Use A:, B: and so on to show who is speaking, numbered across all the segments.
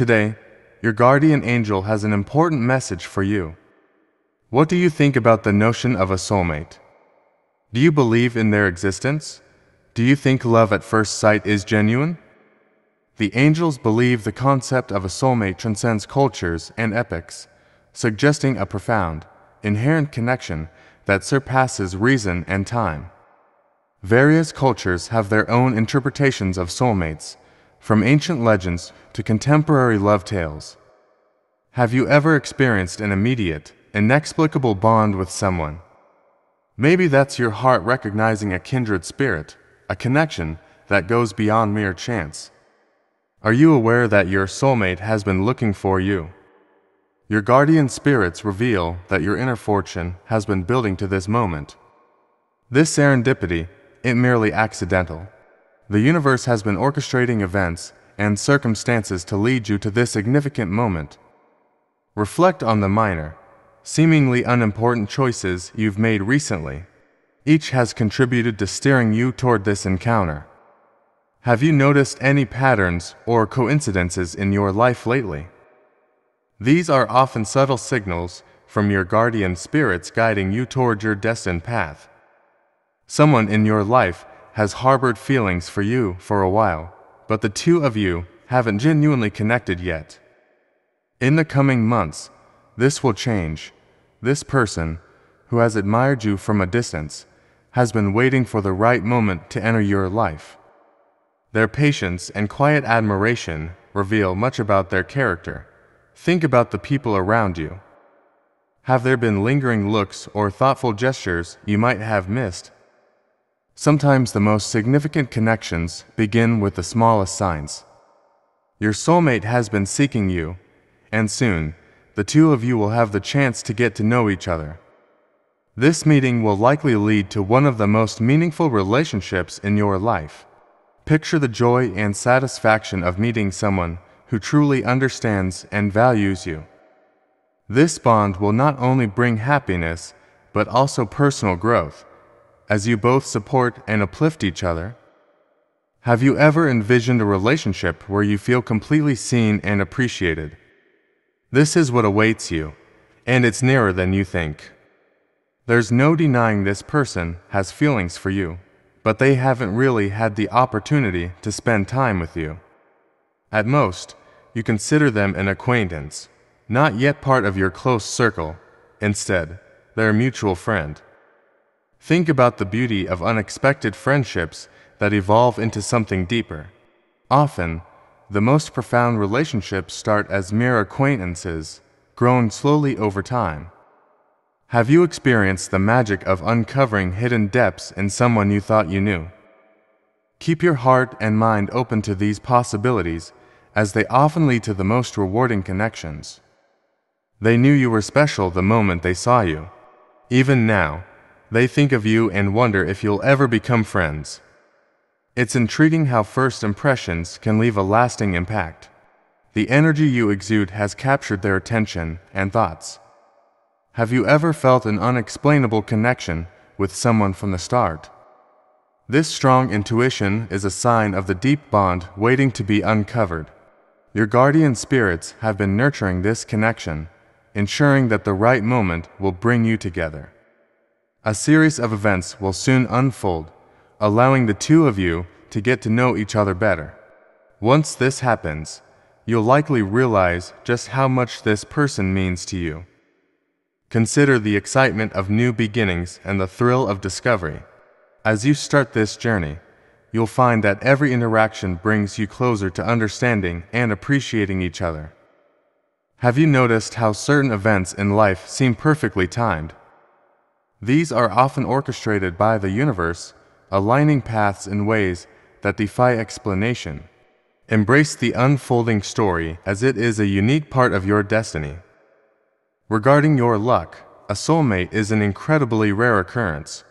A: Today, your guardian angel has an important message for you. What do you think about the notion of a soulmate? Do you believe in their existence? Do you think love at first sight is genuine? The angels believe the concept of a soulmate transcends cultures and epochs, suggesting a profound, inherent connection that surpasses reason and time. Various cultures have their own interpretations of soulmates, from ancient legends to contemporary love tales. Have you ever experienced an immediate, inexplicable bond with someone? Maybe that's your heart recognizing a kindred spirit, a connection that goes beyond mere chance. Are you aware that your soulmate has been looking for you? Your guardian spirits reveal that your inner fortune has been building to this moment. This serendipity it merely accidental. The universe has been orchestrating events and circumstances to lead you to this significant moment. Reflect on the minor, seemingly unimportant choices you've made recently. Each has contributed to steering you toward this encounter. Have you noticed any patterns or coincidences in your life lately? These are often subtle signals from your guardian spirits guiding you toward your destined path. Someone in your life has harbored feelings for you for a while, but the two of you haven't genuinely connected yet. In the coming months, this will change. This person, who has admired you from a distance, has been waiting for the right moment to enter your life. Their patience and quiet admiration reveal much about their character. Think about the people around you. Have there been lingering looks or thoughtful gestures you might have missed Sometimes the most significant connections begin with the smallest signs. Your soulmate has been seeking you, and soon, the two of you will have the chance to get to know each other. This meeting will likely lead to one of the most meaningful relationships in your life. Picture the joy and satisfaction of meeting someone who truly understands and values you. This bond will not only bring happiness, but also personal growth as you both support and uplift each other? Have you ever envisioned a relationship where you feel completely seen and appreciated? This is what awaits you, and it's nearer than you think. There's no denying this person has feelings for you, but they haven't really had the opportunity to spend time with you. At most, you consider them an acquaintance, not yet part of your close circle. Instead, they're a mutual friend. Think about the beauty of unexpected friendships that evolve into something deeper. Often, the most profound relationships start as mere acquaintances, grown slowly over time. Have you experienced the magic of uncovering hidden depths in someone you thought you knew? Keep your heart and mind open to these possibilities, as they often lead to the most rewarding connections. They knew you were special the moment they saw you. Even now, they think of you and wonder if you'll ever become friends. It's intriguing how first impressions can leave a lasting impact. The energy you exude has captured their attention and thoughts. Have you ever felt an unexplainable connection with someone from the start? This strong intuition is a sign of the deep bond waiting to be uncovered. Your guardian spirits have been nurturing this connection, ensuring that the right moment will bring you together. A series of events will soon unfold, allowing the two of you to get to know each other better. Once this happens, you'll likely realize just how much this person means to you. Consider the excitement of new beginnings and the thrill of discovery. As you start this journey, you'll find that every interaction brings you closer to understanding and appreciating each other. Have you noticed how certain events in life seem perfectly timed? These are often orchestrated by the universe, aligning paths in ways that defy explanation. Embrace the unfolding story as it is a unique part of your destiny. Regarding your luck, a soulmate is an incredibly rare occurrence.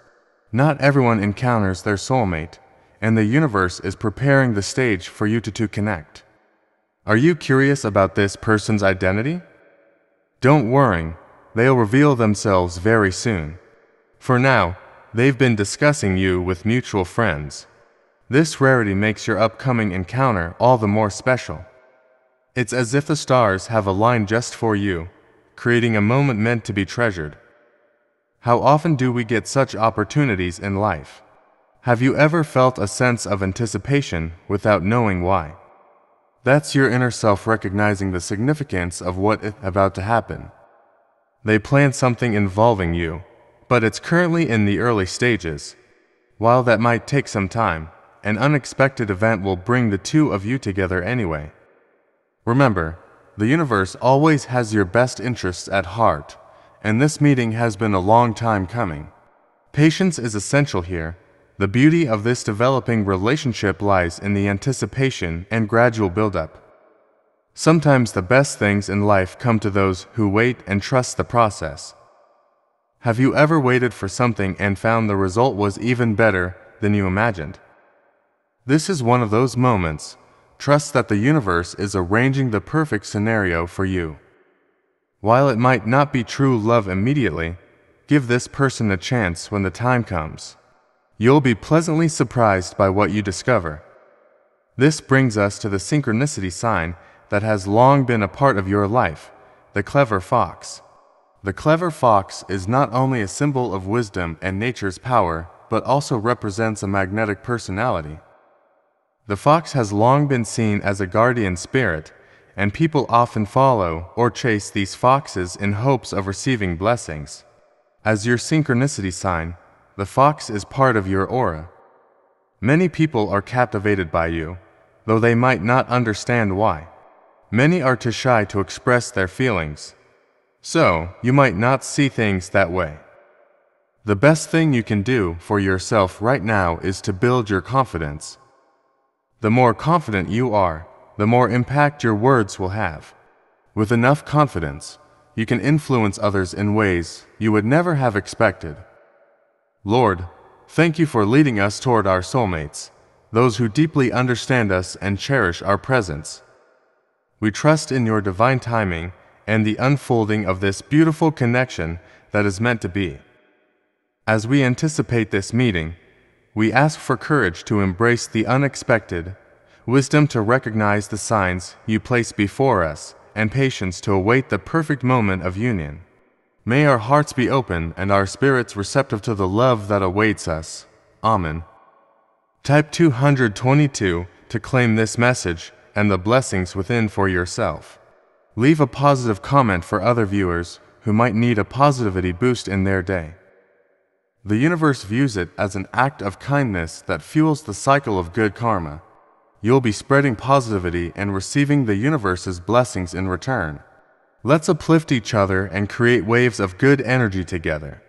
A: Not everyone encounters their soulmate, and the universe is preparing the stage for you to, to connect. Are you curious about this person's identity? Don't worry, they'll reveal themselves very soon. For now, they've been discussing you with mutual friends. This rarity makes your upcoming encounter all the more special. It's as if the stars have aligned just for you, creating a moment meant to be treasured. How often do we get such opportunities in life? Have you ever felt a sense of anticipation without knowing why? That's your inner self recognizing the significance of what is about to happen. They plan something involving you, but it's currently in the early stages. While that might take some time, an unexpected event will bring the two of you together anyway. Remember, the universe always has your best interests at heart, and this meeting has been a long time coming. Patience is essential here the beauty of this developing relationship lies in the anticipation and gradual buildup. Sometimes the best things in life come to those who wait and trust the process. Have you ever waited for something and found the result was even better than you imagined? This is one of those moments. Trust that the universe is arranging the perfect scenario for you. While it might not be true love immediately, give this person a chance when the time comes. You'll be pleasantly surprised by what you discover. This brings us to the synchronicity sign that has long been a part of your life, the clever fox. The clever fox is not only a symbol of wisdom and nature's power, but also represents a magnetic personality. The fox has long been seen as a guardian spirit, and people often follow or chase these foxes in hopes of receiving blessings. As your synchronicity sign, the fox is part of your aura. Many people are captivated by you, though they might not understand why. Many are too shy to express their feelings. So, you might not see things that way. The best thing you can do for yourself right now is to build your confidence. The more confident you are, the more impact your words will have. With enough confidence, you can influence others in ways you would never have expected. Lord, thank you for leading us toward our soulmates, those who deeply understand us and cherish our presence. We trust in your divine timing and the unfolding of this beautiful connection that is meant to be. As we anticipate this meeting, we ask for courage to embrace the unexpected, wisdom to recognize the signs you place before us, and patience to await the perfect moment of union. May our hearts be open and our spirits receptive to the love that awaits us. Amen. Type 222 to claim this message and the blessings within for yourself. Leave a positive comment for other viewers who might need a positivity boost in their day. The universe views it as an act of kindness that fuels the cycle of good karma. You'll be spreading positivity and receiving the universe's blessings in return. Let's uplift each other and create waves of good energy together.